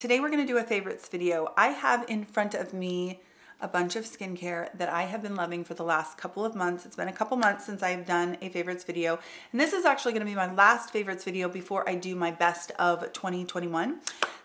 Today we're going to do a favorites video. I have in front of me a bunch of skincare that I have been loving for the last couple of months. It's been a couple months since I've done a favorites video. And this is actually going to be my last favorites video before I do my best of 2021.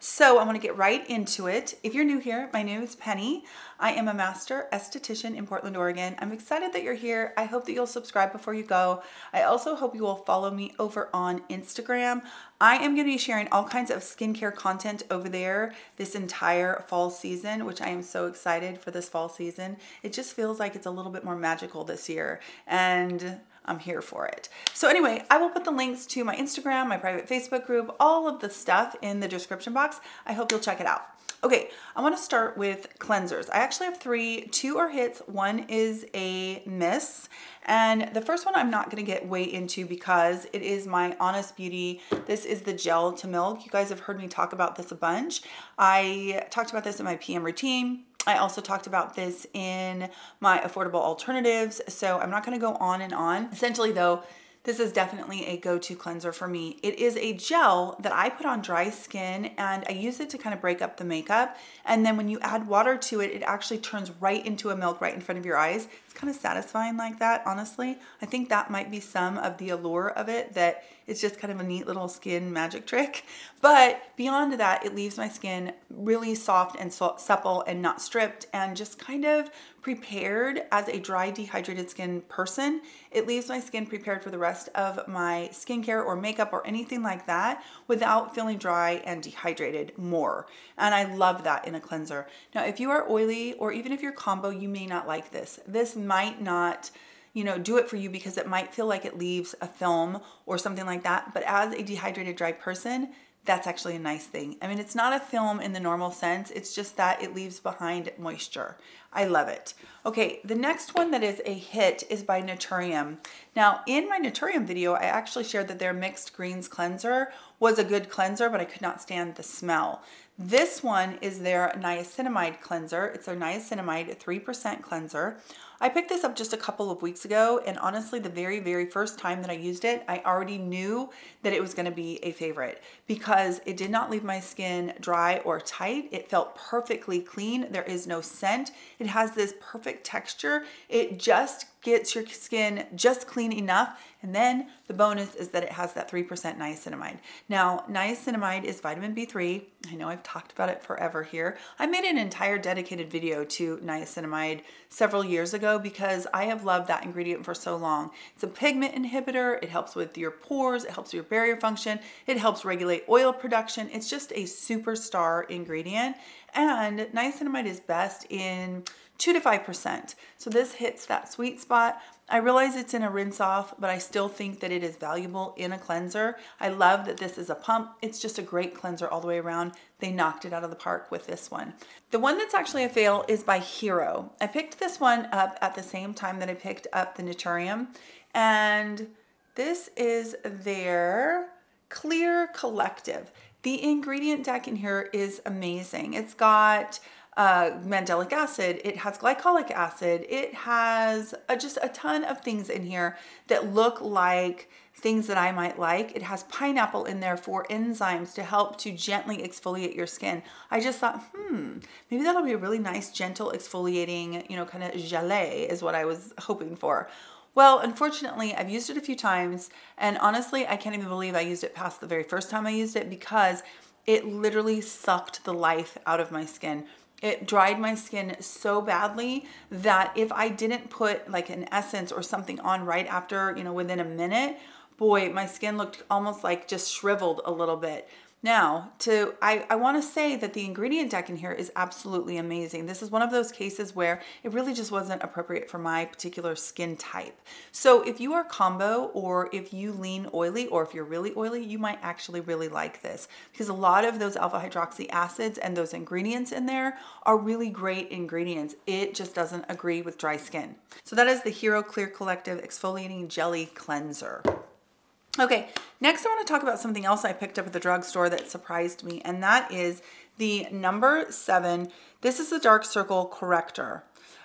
So I want to get right into it. If you're new here, my name is Penny. I am a master esthetician in Portland, Oregon. I'm excited that you're here. I hope that you'll subscribe before you go. I also hope you will follow me over on Instagram. I am going to be sharing all kinds of skincare content over there this entire fall season, which I am so excited for this fall season. It just feels like it's a little bit more magical this year. And I'm here for it. So anyway, I will put the links to my Instagram, my private Facebook group, all of the stuff in the description box. I hope you'll check it out. Okay, I want to start with cleansers. I actually have three. Two are hits. One is a miss. And the first one I'm not going to get way into because it is my Honest Beauty. This is the gel to milk. You guys have heard me talk about this a bunch. I talked about this in my PM routine. I also talked about this in my affordable alternatives, so I'm not going to go on and on. Essentially though, this is definitely a go-to cleanser for me. It is a gel that I put on dry skin and I use it to kind of break up the makeup. And then when you add water to it, it actually turns right into a milk right in front of your eyes. It's kind of satisfying like that, honestly. I think that might be some of the allure of it, that it's just kind of a neat little skin magic trick. But beyond that, it leaves my skin really soft and supple and not stripped and just kind of prepared as a dry dehydrated skin person. It leaves my skin prepared for the rest of my skincare or makeup or anything like that without feeling dry and dehydrated more. And I love that in a cleanser. Now, if you are oily or even if you're combo, you may not like this. This might not you know, do it for you because it might feel like it leaves a film or something like that. But as a dehydrated dry person, that's actually a nice thing. I mean, it's not a film in the normal sense. It's just that it leaves behind moisture. I love it. Okay, the next one that is a hit is by Naturium. Now, in my Naturium video, I actually shared that their mixed greens cleanser was a good cleanser, but I could not stand the smell. This one is their niacinamide cleanser. It's their niacinamide 3% cleanser. I picked this up just a couple of weeks ago and honestly the very very first time that I used it I already knew that it was going to be a favorite because it did not leave my skin dry or tight. It felt perfectly clean. There is no scent. It has this perfect texture. It just gets your skin just clean enough. And then the bonus is that it has that 3% niacinamide. Now, niacinamide is vitamin B3. I know I've talked about it forever here. I made an entire dedicated video to niacinamide several years ago because I have loved that ingredient for so long. It's a pigment inhibitor. It helps with your pores. It helps your barrier function. It helps regulate oil production. It's just a superstar ingredient. And niacinamide is best in 2 to 5%. So this hits that sweet spot. I realize it's in a rinse off, but I still think that it is valuable in a cleanser. I love that this is a pump. It's just a great cleanser all the way around. They knocked it out of the park with this one. The one that's actually a fail is by Hero. I picked this one up at the same time that I picked up the Naturium, and this is their Clear Collective. The ingredient deck in here is amazing. It's got uh, mandelic acid, it has glycolic acid, it has uh, just a ton of things in here that look like things that I might like. It has pineapple in there for enzymes to help to gently exfoliate your skin. I just thought, hmm, maybe that'll be a really nice, gentle exfoliating, you know, kind of gelée is what I was hoping for. Well, unfortunately, I've used it a few times, and honestly, I can't even believe I used it past the very first time I used it because it literally sucked the life out of my skin. It dried my skin so badly that if I didn't put like an essence or something on right after, you know, within a minute, boy, my skin looked almost like just shriveled a little bit. Now, to I, I want to say that the ingredient deck in here is absolutely amazing. This is one of those cases where it really just wasn't appropriate for my particular skin type. So if you are combo or if you lean oily or if you're really oily, you might actually really like this because a lot of those alpha hydroxy acids and those ingredients in there are really great ingredients. It just doesn't agree with dry skin. So that is the Hero Clear Collective Exfoliating Jelly Cleanser. Okay, next I want to talk about something else I picked up at the drugstore that surprised me, and that is the number seven. This is the dark circle corrector.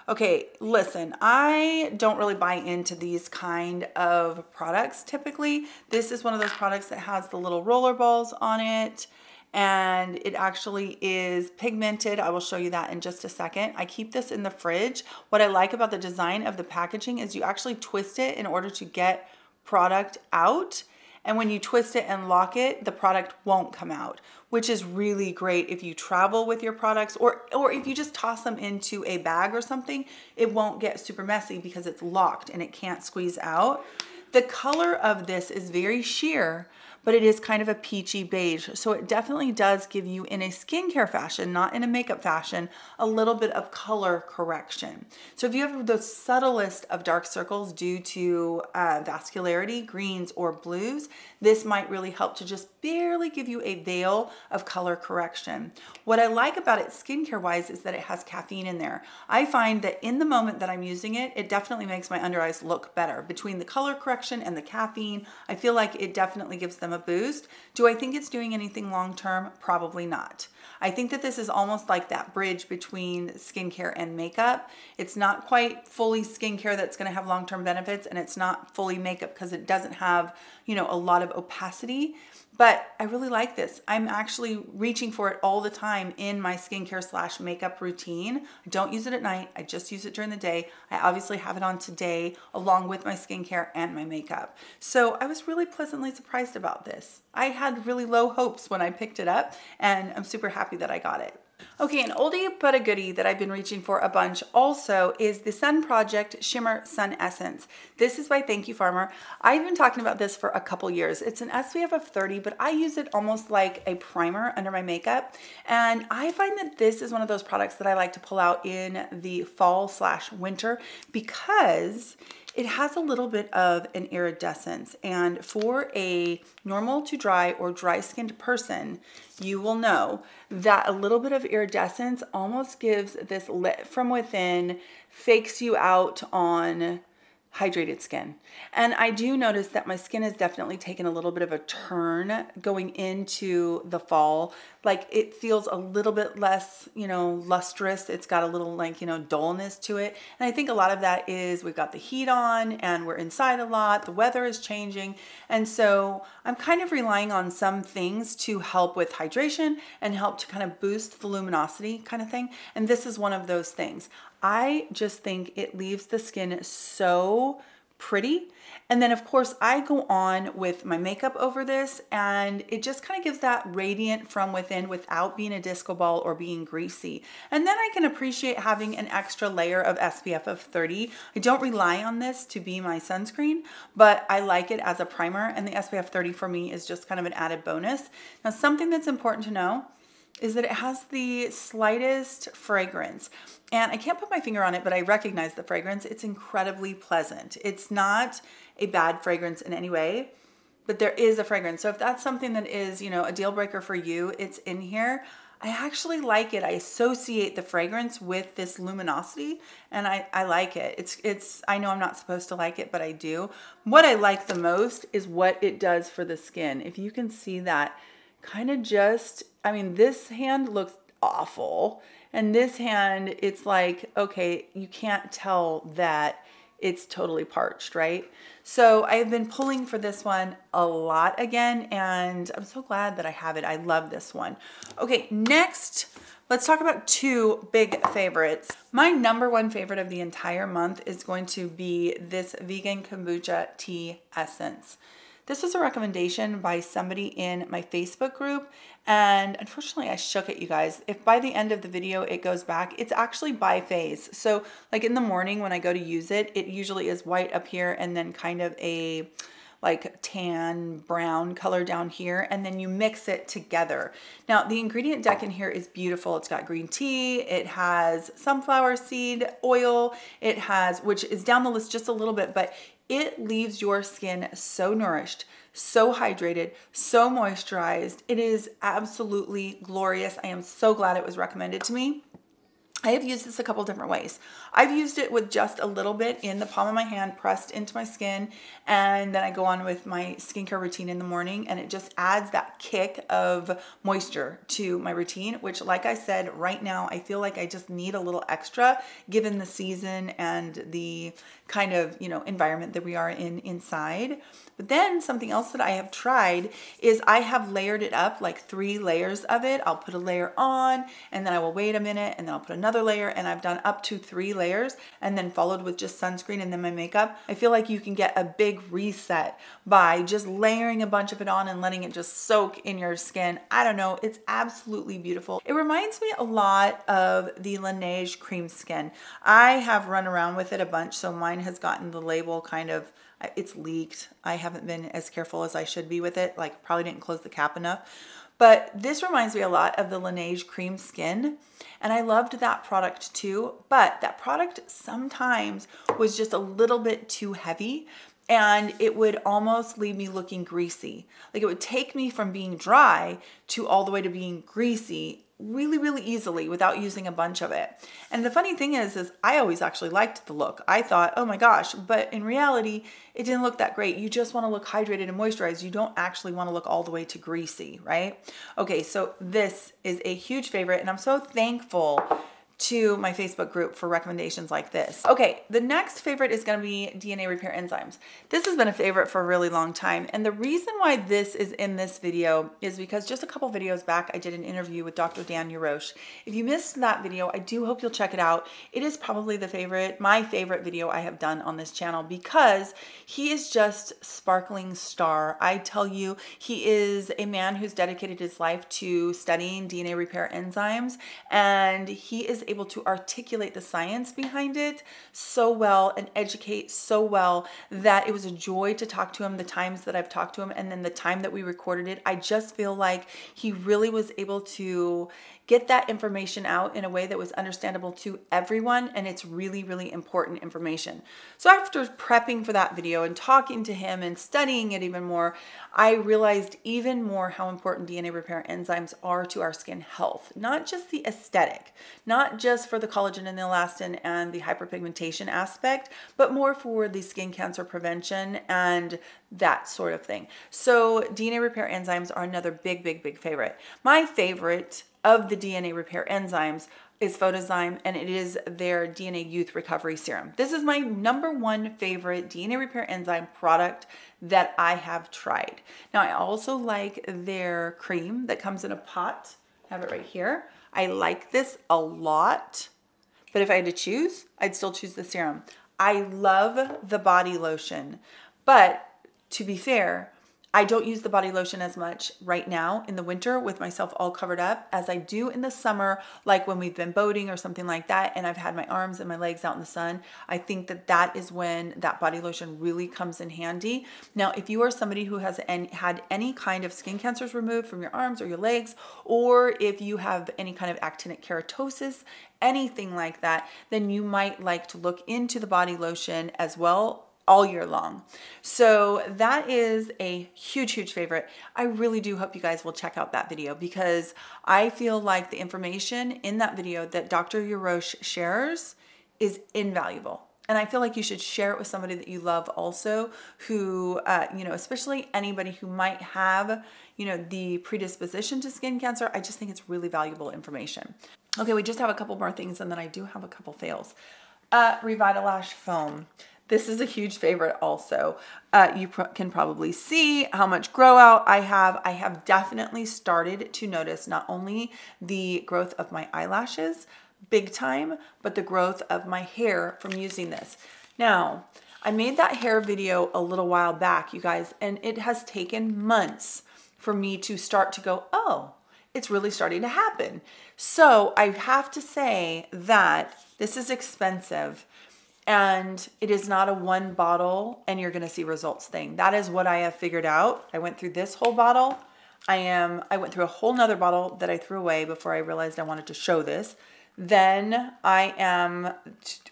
Okay, listen, I don't really buy into these kind of products typically. This is one of those products that has the little roller balls on it and it actually is pigmented. I will show you that in just a second. I keep this in the fridge. What I like about the design of the packaging is you actually twist it in order to get product out. And when you twist it and lock it, the product won't come out, which is really great if you travel with your products or, or if you just toss them into a bag or something, it won't get super messy because it's locked and it can't squeeze out. The color of this is very sheer, but it is kind of a peachy beige. So it definitely does give you in a skincare fashion, not in a makeup fashion, a little bit of color correction. So if you have the subtlest of dark circles due to uh, vascularity, greens or blues, this might really help to just barely give you a veil of color correction. What I like about it skincare wise is that it has caffeine in there. I find that in the moment that I'm using it, it definitely makes my under eyes look better. Between the color correction and the caffeine, I feel like it definitely gives them a boost. Do I think it's doing anything long term? Probably not. I think that this is almost like that bridge between skincare and makeup. It's not quite fully skincare that's going to have long-term benefits and it's not fully makeup because it doesn't have, you know, a lot of opacity. But I really like this. I'm actually reaching for it all the time in my skincare slash makeup routine. I don't use it at night. I just use it during the day. I obviously have it on today along with my skincare and my makeup. So I was really pleasantly surprised about this. I had really low hopes when I picked it up and I'm super happy that I got it. Okay, an oldie but a goodie that I've been reaching for a bunch also is the Sun Project Shimmer Sun Essence. This is by Thank You Farmer. I've been talking about this for a couple years. It's an SPF of 30, but I use it almost like a primer under my makeup. And I find that this is one of those products that I like to pull out in the fall slash winter because it has a little bit of an iridescence and for a normal to dry or dry skinned person, you will know that a little bit of iridescence almost gives this lit from within, fakes you out on hydrated skin. And I do notice that my skin has definitely taken a little bit of a turn going into the fall. Like it feels a little bit less, you know, lustrous. It's got a little like, you know, dullness to it. And I think a lot of that is we've got the heat on and we're inside a lot. The weather is changing. And so I'm kind of relying on some things to help with hydration and help to kind of boost the luminosity kind of thing. And this is one of those things. I just think it leaves the skin so pretty. And then of course I go on with my makeup over this and it just kind of gives that radiant from within without being a disco ball or being greasy. And then I can appreciate having an extra layer of SPF of 30. I don't rely on this to be my sunscreen, but I like it as a primer and the SPF 30 for me is just kind of an added bonus. Now something that's important to know is that it has the slightest fragrance. And I can't put my finger on it, but I recognize the fragrance. It's incredibly pleasant. It's not a bad fragrance in any way, but there is a fragrance. So if that's something that is, you know, a deal breaker for you, it's in here. I actually like it. I associate the fragrance with this luminosity and I, I like it. It's, it's, I know I'm not supposed to like it, but I do. What I like the most is what it does for the skin. If you can see that kind of just, I mean, this hand looks awful. And this hand, it's like, okay, you can't tell that it's totally parched, right? So I've been pulling for this one a lot again, and I'm so glad that I have it. I love this one. Okay, next, let's talk about two big favorites. My number one favorite of the entire month is going to be this vegan kombucha tea essence. This was a recommendation by somebody in my Facebook group and unfortunately I shook it you guys. If by the end of the video it goes back, it's actually by phase. So like in the morning when I go to use it, it usually is white up here and then kind of a like tan brown color down here and then you mix it together. Now the ingredient deck in here is beautiful. It's got green tea, it has sunflower seed oil, it has, which is down the list just a little bit, but it leaves your skin so nourished, so hydrated, so moisturized. It is absolutely glorious. I am so glad it was recommended to me. I have used this a couple different ways. I've used it with just a little bit in the palm of my hand pressed into my skin and then I go on with my skincare routine in the morning and it just adds that kick of moisture to my routine which like I said right now I feel like I just need a little extra given the season and the kind of, you know, environment that we are in inside. But then something else that I have tried is I have layered it up like three layers of it. I'll put a layer on and then I will wait a minute and then I'll put another layer and I've done up to three layers and then followed with just sunscreen and then my makeup. I feel like you can get a big reset by just layering a bunch of it on and letting it just soak in your skin. I don't know, it's absolutely beautiful. It reminds me a lot of the Laneige Cream Skin. I have run around with it a bunch, so mine has gotten the label kind of it's leaked. I haven't been as careful as I should be with it. Like probably didn't close the cap enough. But this reminds me a lot of the Laneige Cream Skin. And I loved that product too. But that product sometimes was just a little bit too heavy and it would almost leave me looking greasy. Like it would take me from being dry to all the way to being greasy really, really easily without using a bunch of it. And the funny thing is, is I always actually liked the look. I thought, oh my gosh, but in reality, it didn't look that great. You just want to look hydrated and moisturized. You don't actually want to look all the way to greasy, right? Okay, so this is a huge favorite and I'm so thankful to my Facebook group for recommendations like this. Okay, the next favorite is gonna be DNA repair enzymes. This has been a favorite for a really long time. And the reason why this is in this video is because just a couple videos back, I did an interview with Dr. Dan Yarosh. If you missed that video, I do hope you'll check it out. It is probably the favorite, my favorite video I have done on this channel because he is just sparkling star. I tell you, he is a man who's dedicated his life to studying DNA repair enzymes and he is able to articulate the science behind it so well and educate so well that it was a joy to talk to him the times that I've talked to him and then the time that we recorded it. I just feel like he really was able to get that information out in a way that was understandable to everyone and it's really really important information. So after prepping for that video and talking to him and studying it even more, I realized even more how important DNA repair enzymes are to our skin health. Not just the aesthetic, not just for the collagen and the elastin and the hyperpigmentation aspect, but more for the skin cancer prevention and that sort of thing. So DNA repair enzymes are another big, big, big favorite. My favorite of the DNA repair enzymes is Photozyme and it is their DNA Youth Recovery Serum. This is my number one favorite DNA repair enzyme product that I have tried. Now I also like their cream that comes in a pot. I have it right here. I like this a lot, but if I had to choose, I'd still choose the serum. I love the body lotion, but to be fair, I don't use the body lotion as much right now in the winter with myself all covered up as I do in the summer, like when we've been boating or something like that, and I've had my arms and my legs out in the sun. I think that that is when that body lotion really comes in handy. Now, if you are somebody who has any, had any kind of skin cancers removed from your arms or your legs, or if you have any kind of actinic keratosis, anything like that, then you might like to look into the body lotion as well all year long. So that is a huge, huge favorite. I really do hope you guys will check out that video because I feel like the information in that video that Dr. Yarosh shares is invaluable. And I feel like you should share it with somebody that you love also, who, uh, you know, especially anybody who might have, you know, the predisposition to skin cancer. I just think it's really valuable information. Okay, we just have a couple more things and then I do have a couple fails. Uh, Revitalash foam. This is a huge favorite also. Uh, you pr can probably see how much grow out I have. I have definitely started to notice not only the growth of my eyelashes, big time, but the growth of my hair from using this. Now, I made that hair video a little while back, you guys, and it has taken months for me to start to go, oh, it's really starting to happen. So I have to say that this is expensive and it is not a one bottle and you're gonna see results thing. That is what I have figured out. I went through this whole bottle. I am, I went through a whole nother bottle that I threw away before I realized I wanted to show this. Then I am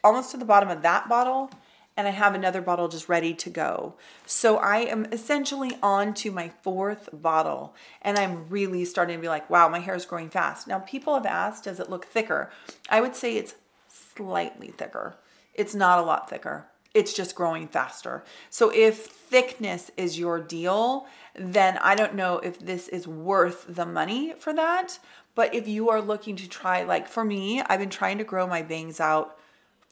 almost to the bottom of that bottle and I have another bottle just ready to go. So I am essentially on to my fourth bottle and I'm really starting to be like, wow, my hair is growing fast. Now people have asked, does it look thicker? I would say it's slightly thicker. It's not a lot thicker. It's just growing faster. So if thickness is your deal, then I don't know if this is worth the money for that. But if you are looking to try, like for me, I've been trying to grow my bangs out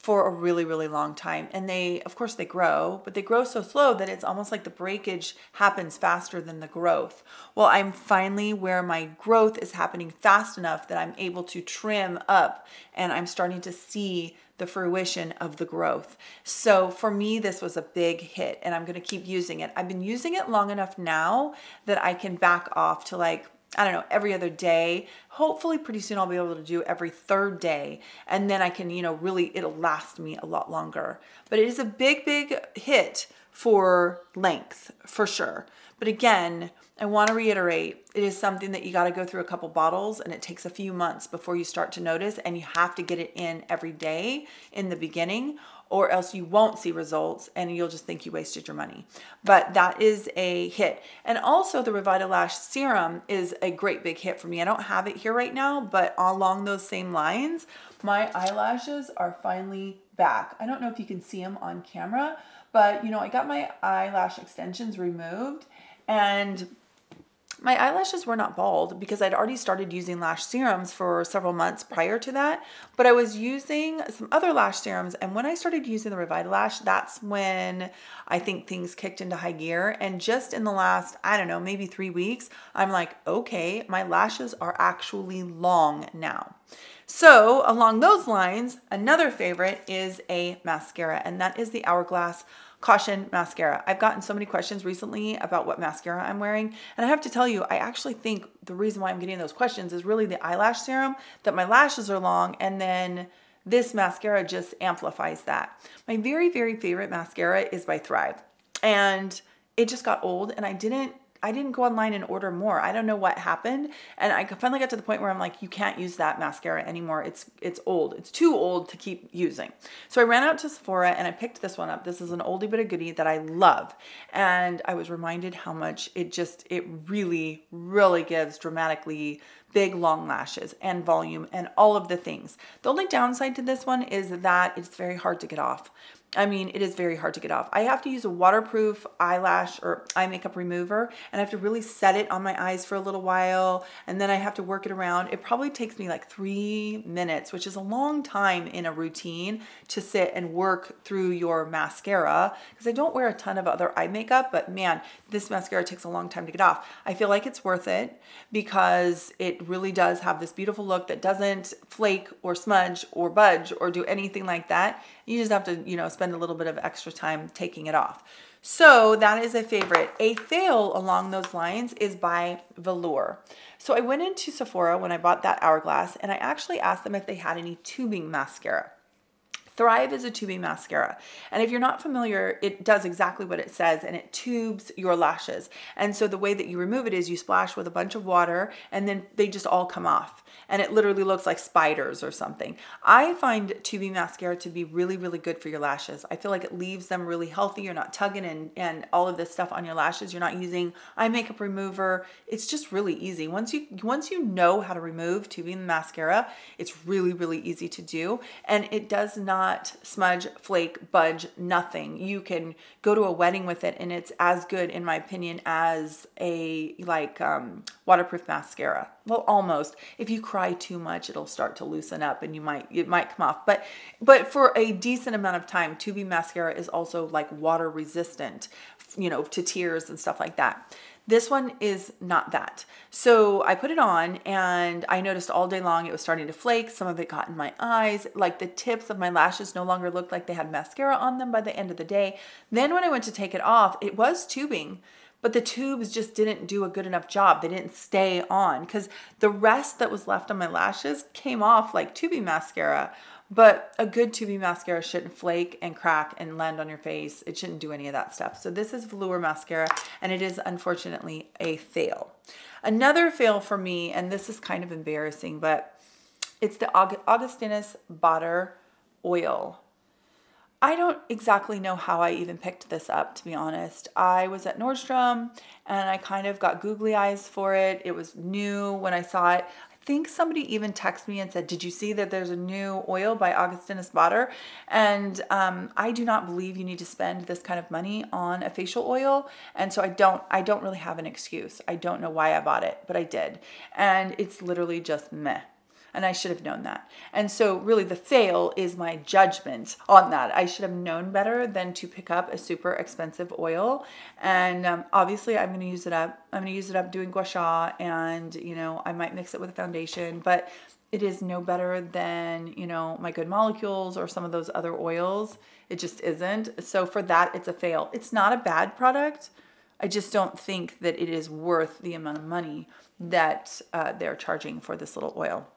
for a really, really long time. And they, of course, they grow, but they grow so slow that it's almost like the breakage happens faster than the growth. Well, I'm finally where my growth is happening fast enough that I'm able to trim up and I'm starting to see the fruition of the growth. So for me, this was a big hit and I'm going to keep using it. I've been using it long enough now that I can back off to like I don't know, every other day. Hopefully, pretty soon I'll be able to do every third day. And then I can, you know, really, it'll last me a lot longer. But it is a big, big hit for length, for sure. But again, I want to reiterate it is something that you got to go through a couple bottles and it takes a few months before you start to notice, and you have to get it in every day in the beginning, or else you won't see results and you'll just think you wasted your money. But that is a hit. And also the Revitalash serum is a great big hit for me. I don't have it here right now, but along those same lines, my eyelashes are finally back. I don't know if you can see them on camera, but you know, I got my eyelash extensions removed and my eyelashes were not bald because I'd already started using lash serums for several months prior to that, but I was using some other lash serums. And when I started using the Revitalash, that's when I think things kicked into high gear. And just in the last, I don't know, maybe three weeks, I'm like, okay, my lashes are actually long now. So, along those lines, another favorite is a mascara, and that is the Hourglass Caution Mascara. I've gotten so many questions recently about what mascara I'm wearing, and I have to tell you, I actually think the reason why I'm getting those questions is really the eyelash serum, that my lashes are long, and then this mascara just amplifies that. My very, very favorite mascara is by Thrive, and it just got old, and I didn't I didn't go online and order more. I don't know what happened. And I finally got to the point where I'm like, you can't use that mascara anymore. It's it's old. It's too old to keep using. So I ran out to Sephora and I picked this one up. This is an oldie but a goodie that I love. And I was reminded how much it just it really, really gives dramatically big long lashes and volume and all of the things. The only downside to this one is that it's very hard to get off. I mean, it is very hard to get off. I have to use a waterproof eyelash or eye makeup remover and I have to really set it on my eyes for a little while and then I have to work it around. It probably takes me like three minutes, which is a long time in a routine to sit and work through your mascara because I don't wear a ton of other eye makeup, but man, this mascara takes a long time to get off. I feel like it's worth it because it really does have this beautiful look that doesn't flake or smudge or budge or do anything like that. You just have to, you know, spend a little bit of extra time taking it off. So that is a favorite. A fail along those lines is by Velour. So I went into Sephora when I bought that Hourglass and I actually asked them if they had any tubing mascara. Thrive is a tubing mascara. And if you're not familiar, it does exactly what it says and it tubes your lashes. And so the way that you remove it is you splash with a bunch of water and then they just all come off and it literally looks like spiders or something. I find tubing mascara to be really, really good for your lashes. I feel like it leaves them really healthy. You're not tugging and, and all of this stuff on your lashes. You're not using eye makeup remover. It's just really easy. Once you once you know how to remove tubing mascara, it's really, really easy to do. And it does not smudge, flake, budge, nothing. You can go to a wedding with it and it's as good, in my opinion, as a like um, waterproof mascara. Well, almost. If you cry too much, it'll start to loosen up and you might it might come off. But but for a decent amount of time, tubing mascara is also like water resistant, you know, to tears and stuff like that. This one is not that. So I put it on and I noticed all day long it was starting to flake. Some of it got in my eyes. Like the tips of my lashes no longer looked like they had mascara on them by the end of the day. Then when I went to take it off, it was tubing but the tubes just didn't do a good enough job. They didn't stay on because the rest that was left on my lashes came off like tubing mascara. But a good tubing mascara shouldn't flake and crack and land on your face. It shouldn't do any of that stuff. So this is Velour mascara and it is unfortunately a fail. Another fail for me, and this is kind of embarrassing, but it's the Augustinus Bader oil. I don't exactly know how I even picked this up, to be honest. I was at Nordstrom and I kind of got googly eyes for it. It was new when I saw it. I think somebody even texted me and said, Did you see that there's a new oil by Augustinus Bader? And um, I do not believe you need to spend this kind of money on a facial oil. And so I don't, I don't really have an excuse. I don't know why I bought it, but I did. And it's literally just meh and I should have known that. And so, really, the fail is my judgment on that. I should have known better than to pick up a super expensive oil. And um, obviously, I'm going to use it up. I'm going to use it up doing gua sha, and you know, I might mix it with a foundation, but it is no better than you know my good molecules or some of those other oils. It just isn't. So for that, it's a fail. It's not a bad product. I just don't think that it is worth the amount of money that uh, they're charging for this little oil.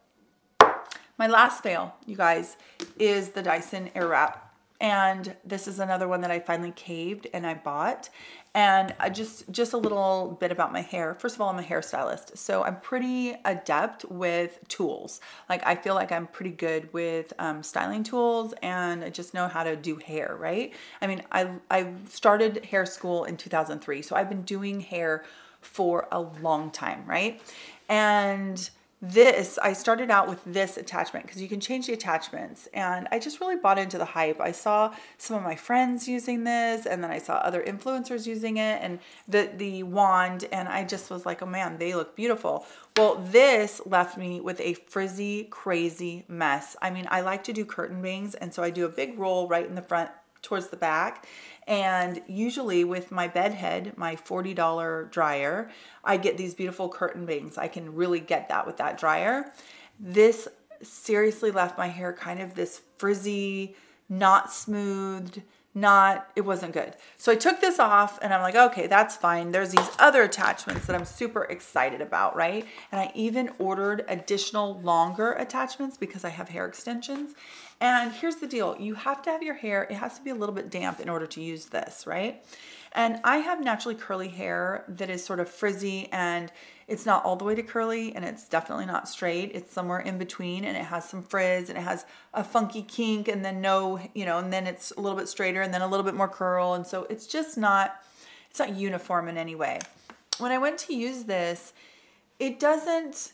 My last fail, you guys, is the Dyson Airwrap. And this is another one that I finally caved and I bought. And I just just a little bit about my hair. First of all, I'm a hairstylist, so I'm pretty adept with tools. Like I feel like I'm pretty good with um, styling tools, and I just know how to do hair. Right? I mean, I I started hair school in 2003, so I've been doing hair for a long time. Right? And this, I started out with this attachment because you can change the attachments and I just really bought into the hype. I saw some of my friends using this and then I saw other influencers using it and the, the wand and I just was like, oh man, they look beautiful. Well, this left me with a frizzy, crazy mess. I mean, I like to do curtain bangs and so I do a big roll right in the front towards the back. And usually with my Bedhead, my $40 dryer, I get these beautiful curtain bangs. I can really get that with that dryer. This seriously left my hair kind of this frizzy, not smoothed, not, it wasn't good. So I took this off and I'm like, okay, that's fine. There's these other attachments that I'm super excited about, right? And I even ordered additional longer attachments because I have hair extensions. And here's the deal. You have to have your hair, it has to be a little bit damp in order to use this, right? And I have naturally curly hair that is sort of frizzy and it's not all the way to curly and it's definitely not straight. It's somewhere in between and it has some frizz and it has a funky kink and then no, you know, and then it's a little bit straighter and then a little bit more curl. And so it's just not, it's not uniform in any way. When I went to use this, it doesn't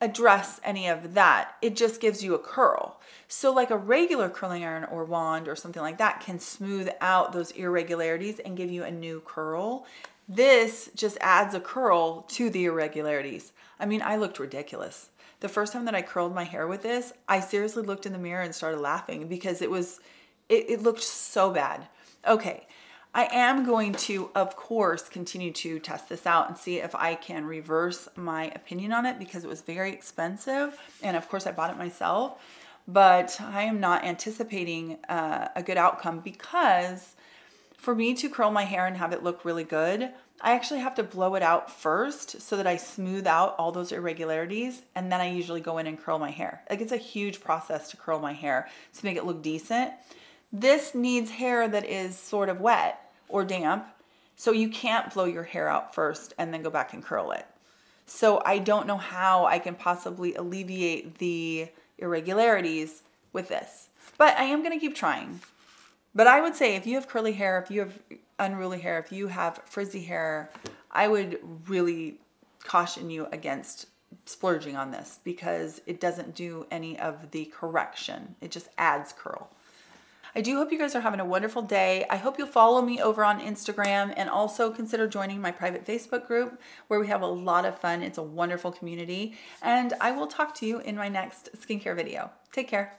address any of that. It just gives you a curl. So like a regular curling iron or wand or something like that can smooth out those irregularities and give you a new curl. This just adds a curl to the irregularities. I mean, I looked ridiculous. The first time that I curled my hair with this, I seriously looked in the mirror and started laughing because it was, it, it looked so bad. Okay, I am going to, of course, continue to test this out and see if I can reverse my opinion on it because it was very expensive. And of course, I bought it myself, but I am not anticipating uh, a good outcome because for me to curl my hair and have it look really good, I actually have to blow it out first so that I smooth out all those irregularities and then I usually go in and curl my hair. Like it's a huge process to curl my hair to make it look decent. This needs hair that is sort of wet or damp. So you can't blow your hair out first and then go back and curl it. So I don't know how I can possibly alleviate the irregularities with this. But I am going to keep trying. But I would say if you have curly hair, if you have unruly hair, if you have frizzy hair, I would really caution you against splurging on this because it doesn't do any of the correction. It just adds curl. I do hope you guys are having a wonderful day. I hope you'll follow me over on Instagram and also consider joining my private Facebook group where we have a lot of fun. It's a wonderful community. And I will talk to you in my next skincare video. Take care.